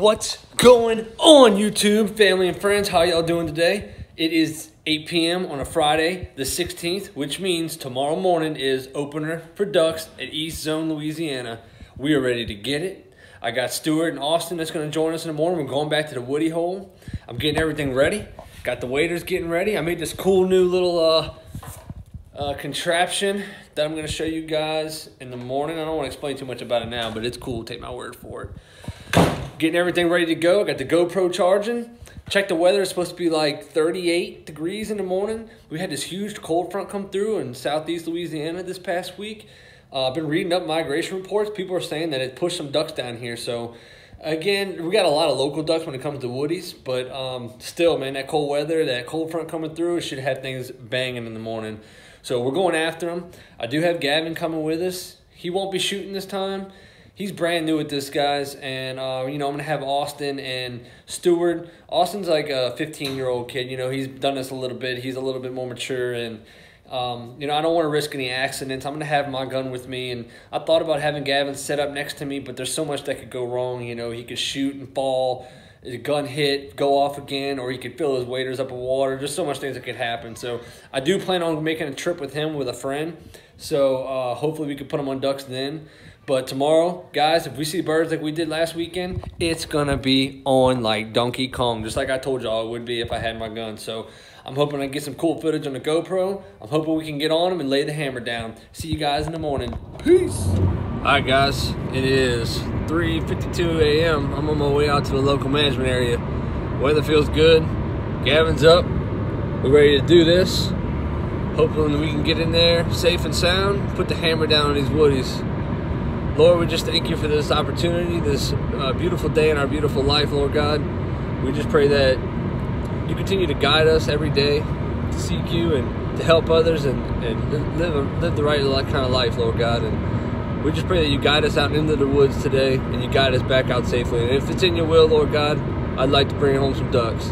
What's going on, YouTube, family and friends? How y'all doing today? It is 8 p.m. on a Friday, the 16th, which means tomorrow morning is opener for Ducks at East Zone, Louisiana. We are ready to get it. I got Stuart and Austin that's going to join us in the morning. We're going back to the Woody Hole. I'm getting everything ready. Got the waders getting ready. I made this cool new little uh, uh, contraption that I'm going to show you guys in the morning. I don't want to explain too much about it now, but it's cool. Take my word for it getting everything ready to go. I got the GoPro charging. Check the weather. It's supposed to be like 38 degrees in the morning. We had this huge cold front come through in southeast Louisiana this past week. Uh, I've been reading up migration reports. People are saying that it pushed some ducks down here. So, again, we got a lot of local ducks when it comes to woodies. But um, still, man, that cold weather, that cold front coming through, it should have things banging in the morning. So we're going after them. I do have Gavin coming with us. He won't be shooting this time he's brand new with this, guys. And, uh, you know, I'm to have Austin and Stewart. Austin's like a 15 year old kid. You know, he's done this a little bit. He's a little bit more mature. And, um, you know, I don't want to risk any accidents. I'm to have my gun with me. And I thought about having Gavin set up next to me, but there's so much that could go wrong. You know, he could shoot and fall. The gun hit, go off again, or he could fill his waders up with water. There's so much things that could happen. So I do plan on making a trip with him with a friend. So uh, hopefully we could put him on ducks then. But tomorrow, guys, if we see birds like we did last weekend, it's gonna be on like Donkey Kong, just like I told y'all it would be if I had my gun. So I'm hoping I get some cool footage on the GoPro. I'm hoping we can get on them and lay the hammer down. See you guys in the morning. Peace. All right, guys, it is 3.52 a.m. I'm on my way out to the local management area. Weather feels good. Gavin's up. We're ready to do this. Hoping we can get in there safe and sound, put the hammer down on these woodies. Lord, we just thank you for this opportunity, this uh, beautiful day in our beautiful life, Lord God. We just pray that you continue to guide us every day to seek you and to help others and, and live, live the right kind of life, Lord God. And we just pray that you guide us out into the woods today and you guide us back out safely. And if it's in your will, Lord God, I'd like to bring home some ducks.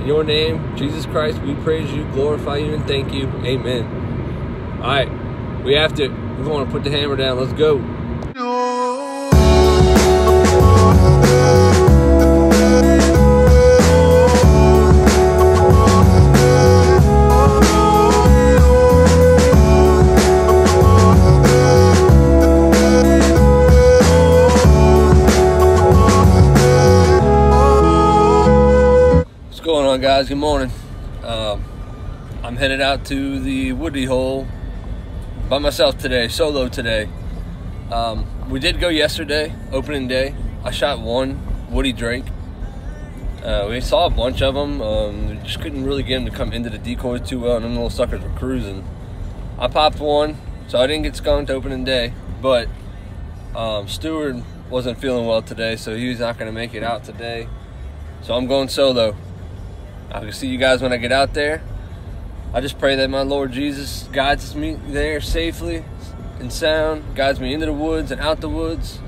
In your name, Jesus Christ, we praise you, glorify you, and thank you. Amen. All right, we have to. We're going to put the hammer down. Let's go. Guys? Good morning. Um, i'm headed out to the woody hole by myself today solo today. Um, we did go yesterday opening day i shot one woody drake uh, we saw a bunch of them um, we just couldn't really get them to come into the decoys too well and them little suckers were cruising. I popped one so i didn't get skunked opening day but um, Stewart wasn't feeling well today so he was not going to make it out today. So i'm going solo. I will see you guys when I get out there. I just pray that my Lord Jesus guides me there safely and sound, guides me into the woods and out the woods,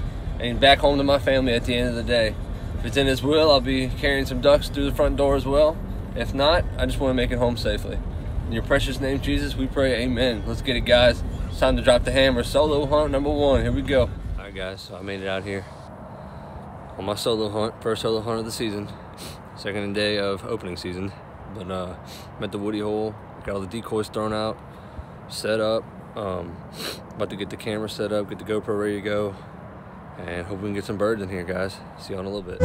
and back home to my family at the end of the day. If it's in His will, I'll be carrying some ducks through the front door as well. If not, I just want to make it home safely. In your precious name, Jesus, we pray, amen. Let's get it, guys. It's time to drop the hammer. Solo hunt number one. Here we go. All right, guys, so I made it out here on my solo hunt, first solo hunt of the season second day of opening season. But uh, I'm at the Woody Hole, got all the decoys thrown out, set up. Um, about to get the camera set up, get the GoPro ready to go, and hope we can get some birds in here, guys. See you in a little bit.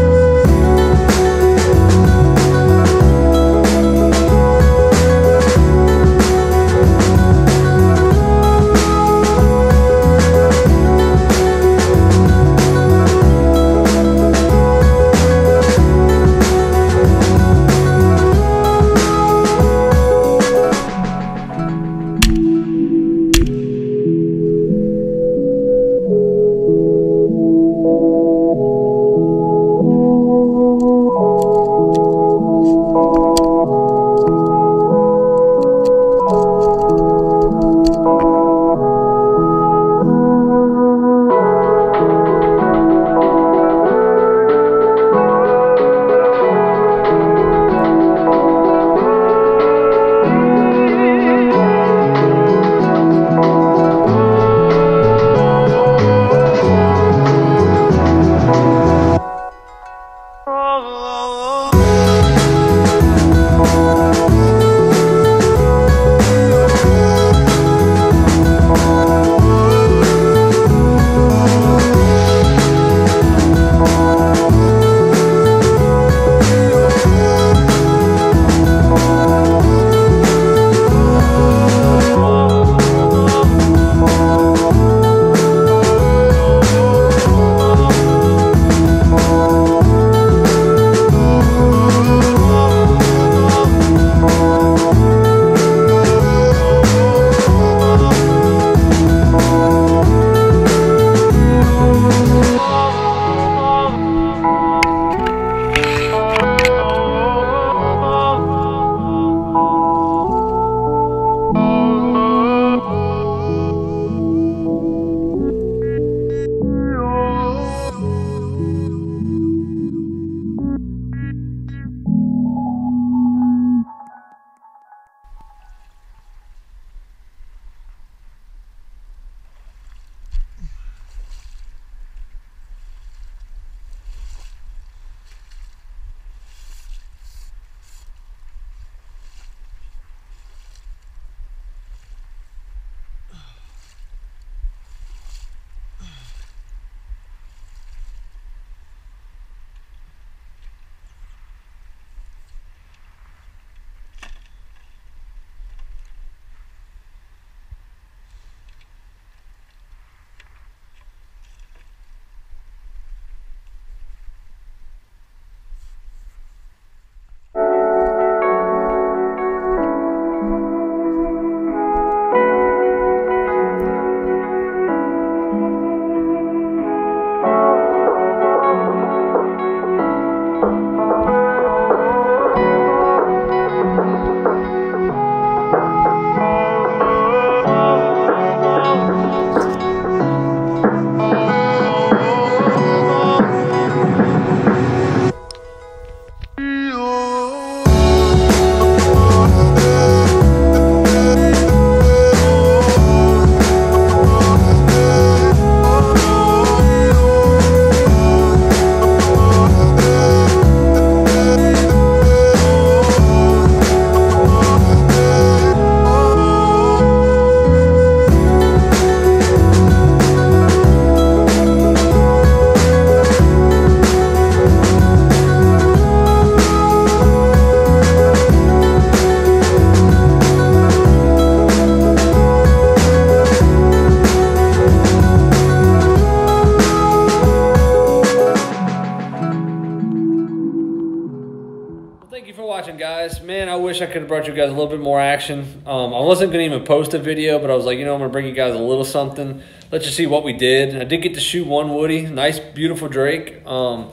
For watching, guys. Man, I wish I could have brought you guys a little bit more action. Um, I wasn't going to even post a video, but I was like, you know, I'm going to bring you guys a little something. Let you see what we did. I did get to shoot one Woody. Nice, beautiful Drake. Um,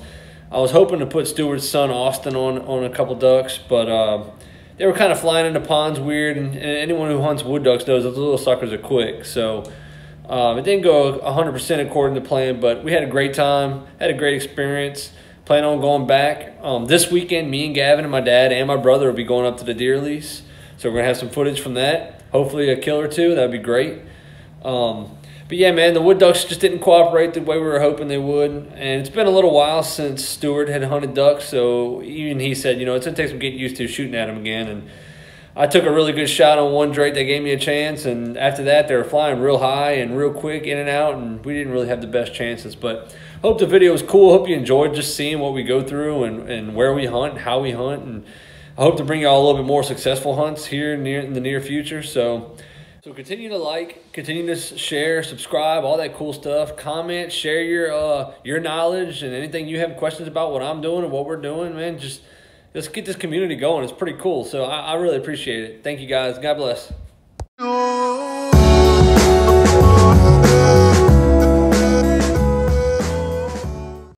I was hoping to put Stewart's son, Austin, on, on a couple ducks, but uh, they were kind of flying into ponds weird, and, and, anyone who hunts wood ducks knows those little suckers are quick. So um, it didn't go 100% according to plan, but we had a great time, had a great experience. Plan on going back. Um, this weekend, me and Gavin and my dad and my brother will be going up to the deer lease. So we're going to have some footage from that. Hopefully a kill or two. That would be great. Um, but yeah, man, the wood ducks just didn't cooperate the way we were hoping they would. And it's been a little while since Stewart had hunted ducks. So even he said, you know, it's going to take some getting used to shooting at them again. And I took a really good shot on one drake that gave me a chance. And after that, they were flying real high and real quick in and out. And we didn't really have the best chances. But hope the video was cool. Hope you enjoyed just seeing what we go through and, and where we hunt how we hunt. And I hope to bring y'all a little bit more successful hunts here near in the near future. So, so continue to like, continue to share, subscribe, all that cool stuff. Comment, share your uh, your knowledge and anything you have questions about what I'm doing and what we're doing, man. Just let's get this community going. It's pretty cool. So I, I really appreciate it. Thank you guys. God bless.